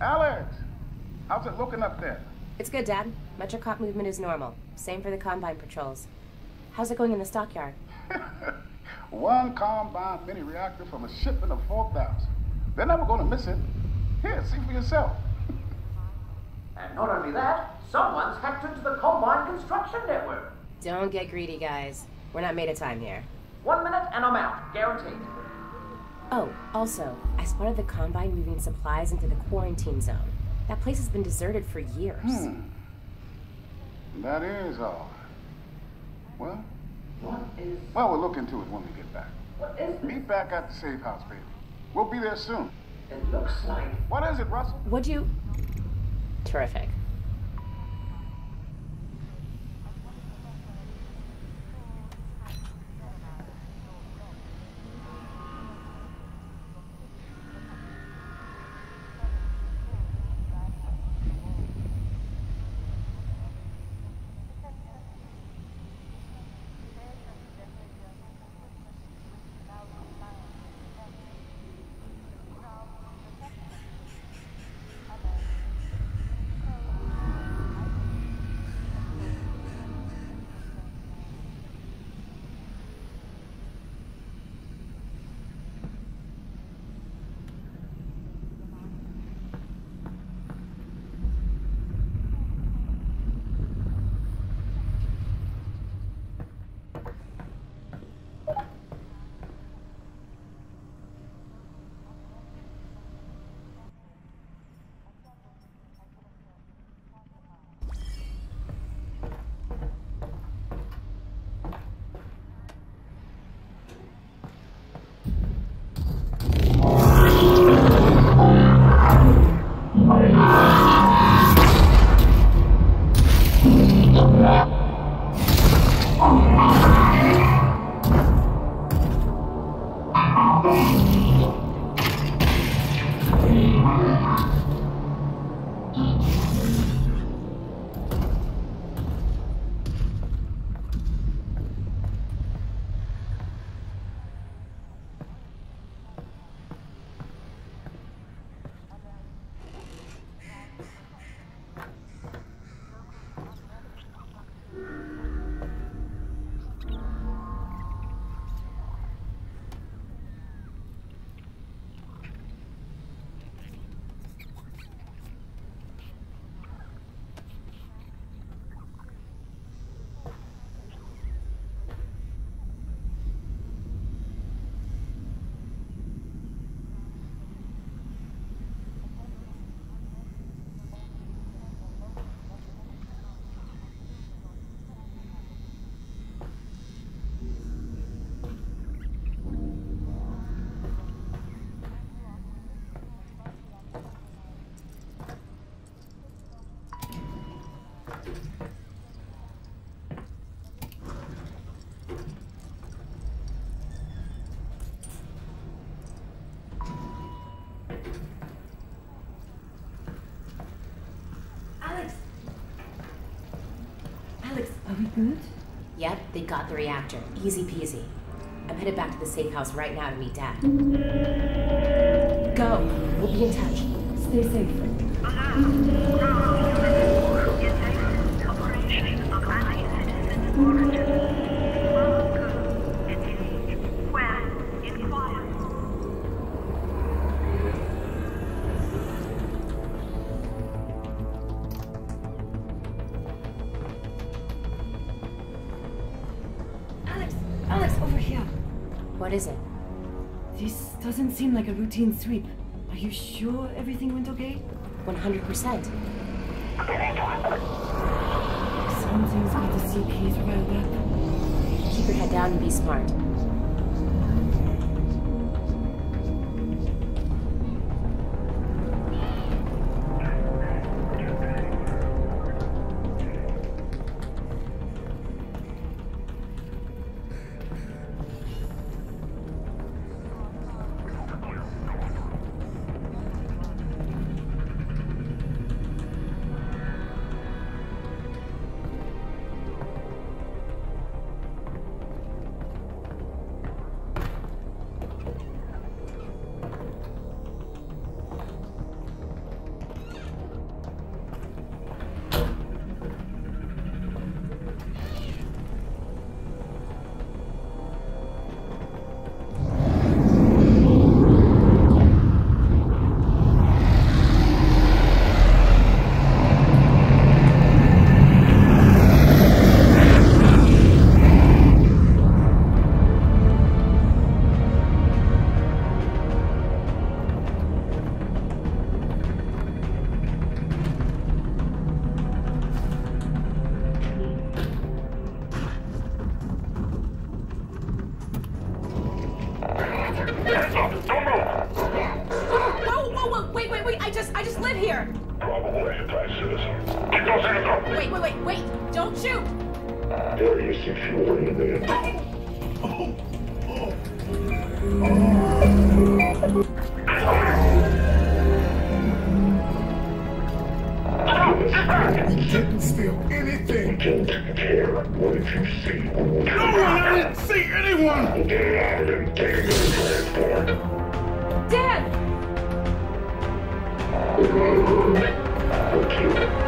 Alyx! How's it looking up there? It's good, Dad. Metrocop movement is normal. Same for the Combine patrols. How's it going in the stockyard? One Combine mini reactor from a shipment of 4,000. They're never going to miss it. Here, see for yourself. And not only that, someone's hacked into the Combine construction network. Don't get greedy, guys. We're not made of time here. One minute and I'm out, guaranteed. Oh, also, I spotted the Combine moving supplies into the quarantine zone. That place has been deserted for years. Hmm. That is all. Well, What is. well, we'll look into it when we get back. What is this? Meet back at the safe house, baby. We'll be there soon. It looks like. What is it, Russell? Would you? Terrific. Come on. Yep, they got the reactor. Easy peasy. I'm headed back to the safe house right now to meet Dad. Go. We'll be in touch. Stay safe. Alyx, doesn't like a routine sweep. Are you sure everything went okay? 100%. Something's got the CPs riled up. Keep your head down and be smart. Didn't steal anything. Don't care. What did you see? No one! I didn't see anyone! Get out and take a transport. Dad! Okay.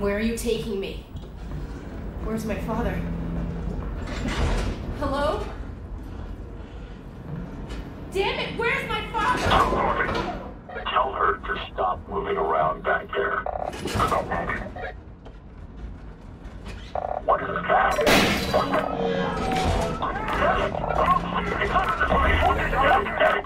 Where are you taking me? Where's my father? Hello? Damn it, where's my father? Tell her to stop moving around back there. What is that? You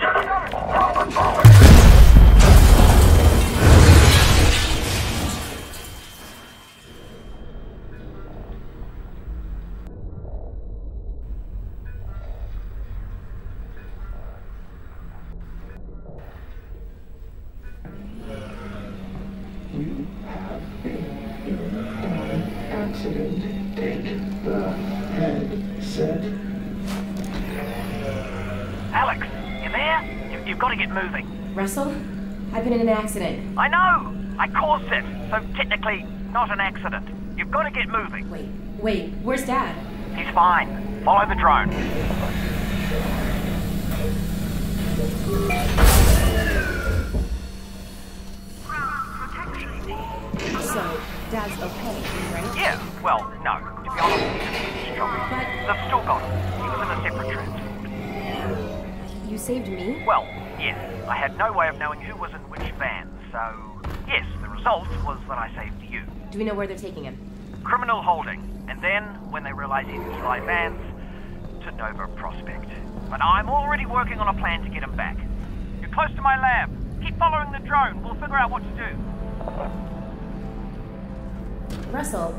you've got to get moving. Russell, I've been in an accident. I know! I caused it, so technically not an accident. You've got to get moving. Wait, wait, where's Dad? He's fine. Follow the drone. So, Dad's okay, right? Yeah, well, no. To be honest, he's. But They've still got him. You saved me? Well, yes. I had no way of knowing who was in which van, so yes, the result was that I saved you. Do we know where they're taking him? Criminal holding, and then, when they realize he can fly vans, to Nova Prospekt. But I'm already working on a plan to get him back. You're close to my lab. Keep following the drone. We'll figure out what to do. Russell,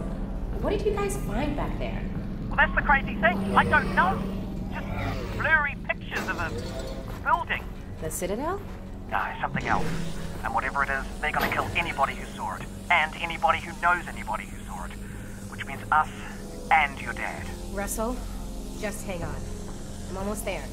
what did you guys find back there? Well, that's the crazy thing. I don't know. Just blurry pictures of a building. The Citadel? No, something else. And whatever it is, they're gonna kill anybody who saw it. And anybody who knows anybody who saw it. Which means us and your dad. Russell, just hang on. I'm almost there.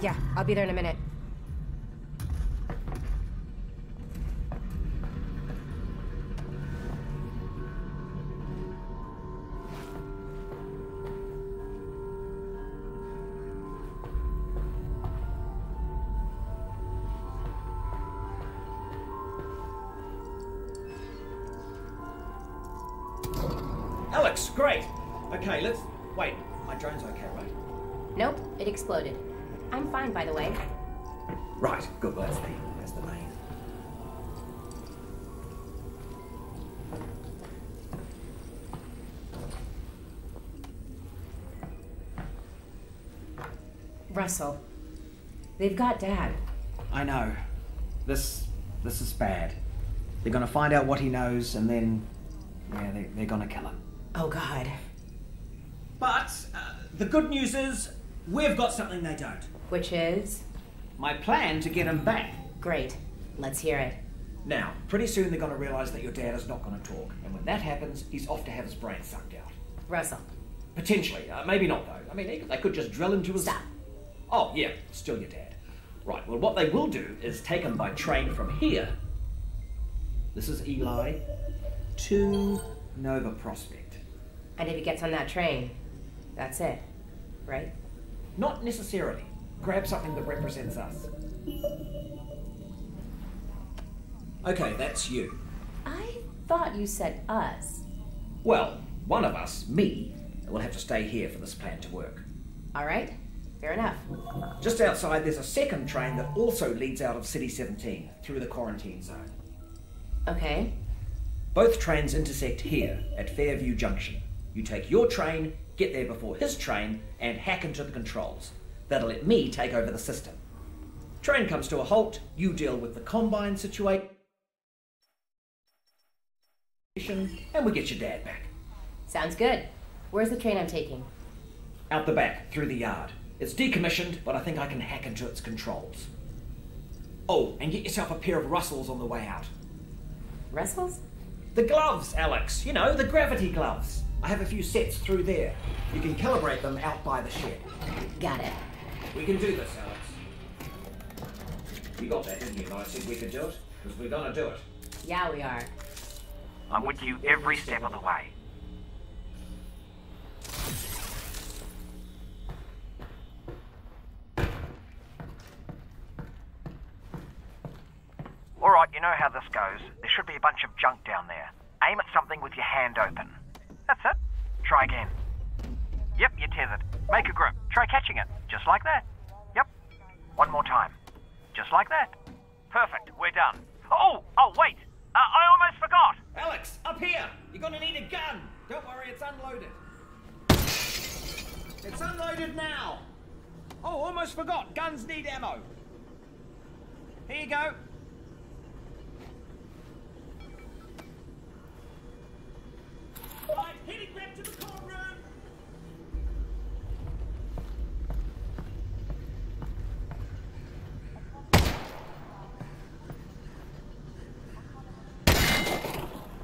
Yeah, I'll be there in a minute. Alyx, great. Okay, let's. Wait, my drone's okay, right? Nope, it exploded. I'm fine, by the way. Right, good. Well, that's the that's the main. Russell, they've got Dad. I know. This this is bad. They're gonna find out what he knows, and then yeah, they, they're gonna kill him. Oh, God. But uh, the good news is we've got something they don't. Which is? My plan to get him back. Great. Let's hear it. Now, pretty soon they're gonna realise that your dad is not gonna talk, and when that happens, he's off to have his brain sucked out. Russell, Potentially, uh, maybe not though. I mean, they, they could just drill into his. stop. Oh, yeah, still your dad. Right, well, what they will do is take him by train from here. This is Eli to Nova Prospekt. And if he gets on that train, that's it, right? Not necessarily. Grab something that represents us. Okay, that's you. I thought you said us. Well, one of us, me, will have to stay here for this plan to work. All right, fair enough. Just outside, there's a second train that also leads out of City 17 through the quarantine zone. Okay, Both trains intersect here at Fairview Junction. You take your train, get there before his train, and hack into the controls. That'll let me take over the system. Train comes to a halt, you deal with the combine situation, and we get your dad back. sounds good. Where's the train I'm taking? Out the back, through the yard. It's decommissioned, but I think I can hack into its controls. Oh, and get yourself a pair of Russells on the way out. Russell's? The gloves, Alyx. You know, the gravity gloves. I have a few sets through there. You can calibrate them out by the shed. Got it. We can do this, Alyx. You got that, didn't you, when I said we could do it? Because we're gonna do it. Yeah, we are. I'm with you every step of the way. Alright, you know how this goes. There should be a bunch of junk down there. Aim at something with your hand open. That's it. Try again. Yep, you're tethered. Make a grip. Try catching it. Just like that. Yep. One more time. Just like that. Perfect. We're done. Oh, oh, wait. Uh, I almost forgot. Alyx, up here! You're gonna need a gun! Don't worry, it's unloaded. It's unloaded now! Oh, almost forgot. Guns need ammo. Here you go. Right, heading back to the courtroom.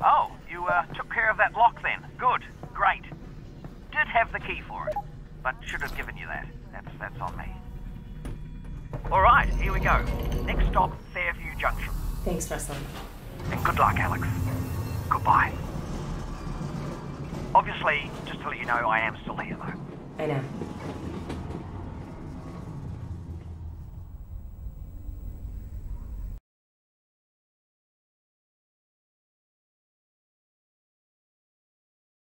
Oh, you uh, took care of that lock then. Good. Great. Did have the key for it, but should have given you that. That's that's on me. All right, here we go. Next stop, Fairview Junction. Thanks, Russell. And good luck, Alyx. Goodbye. Obviously, just to let you know, I am still here though. I know.